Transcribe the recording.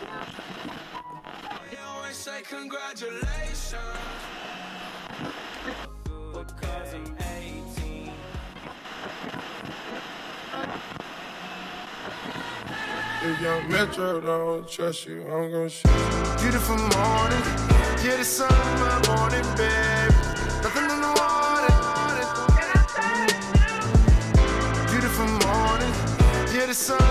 They always say congratulations. Because I'm 18. If young Metro don't trust you, I'm gonna shoot you. Beautiful morning, yeah, the sun my morning, babe. Nothing in the water. Beautiful morning, yeah, the sun